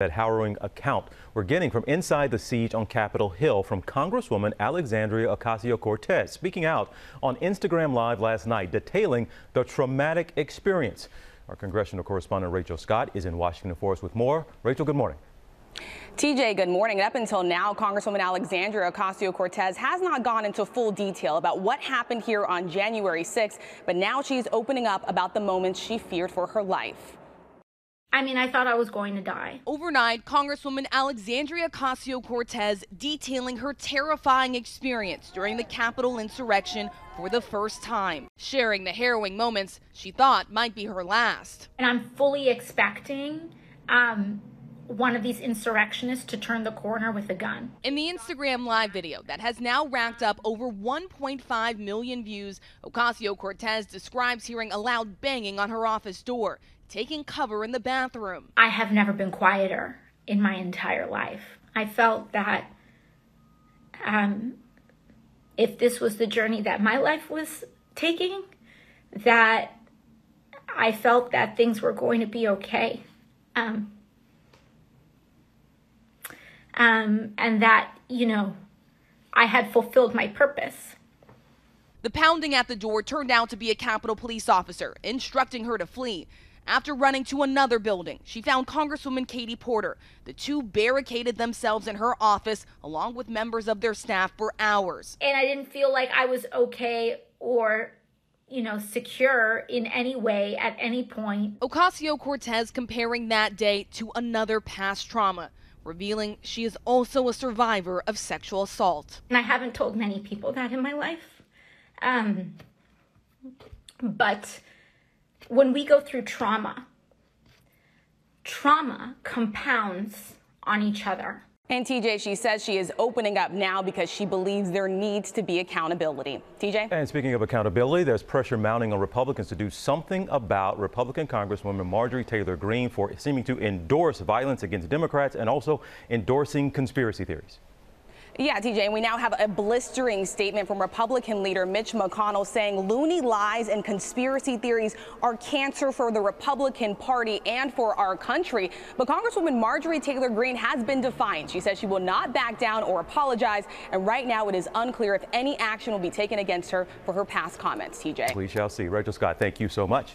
That harrowing account we're getting from inside the siege on Capitol Hill from Congresswoman Alexandria Ocasio-Cortez, speaking out on Instagram Live last night, detailing the traumatic experience. Our congressional correspondent Rachel Scott is in Washington for us with more. Rachel, good morning. TJ, good morning. Up until now, Congresswoman Alexandria Ocasio-Cortez has not gone into full detail about what happened here on January 6th, but now she's opening up about the moments she feared for her life. I mean, I thought I was going to die. Overnight, Congresswoman Alexandria Ocasio Cortez detailing her terrifying experience during the Capitol insurrection for the first time, sharing the harrowing moments she thought might be her last. And I'm fully expecting um, one of these insurrectionists to turn the corner with a gun. In the Instagram live video that has now racked up over 1.5 million views, Ocasio Cortez describes hearing a loud banging on her office door taking cover in the bathroom. I have never been quieter in my entire life. I felt that um, if this was the journey that my life was taking, that I felt that things were going to be okay. Um, um, and that, you know, I had fulfilled my purpose. The pounding at the door turned out to be a Capitol police officer instructing her to flee. After running to another building, she found Congresswoman Katie Porter. The two barricaded themselves in her office along with members of their staff for hours. And I didn't feel like I was okay or you know, secure in any way at any point. Ocasio Cortez comparing that day to another past trauma, revealing she is also a survivor of sexual assault. And I haven't told many people that in my life. Um, but when we go through trauma, trauma compounds on each other. And TJ, she says she is opening up now because she believes there needs to be accountability. TJ? And speaking of accountability, there's pressure mounting on Republicans to do something about Republican Congresswoman Marjorie Taylor Greene for seeming to endorse violence against Democrats and also endorsing conspiracy theories. Yeah, TJ, and we now have a blistering statement from Republican leader Mitch McConnell saying loony lies and conspiracy theories are cancer for the Republican Party and for our country. But Congresswoman Marjorie Taylor Greene has been defiant. She says she will not back down or apologize. And right now it is unclear if any action will be taken against her for her past comments. TJ. We shall see. Rachel Scott, thank you so much.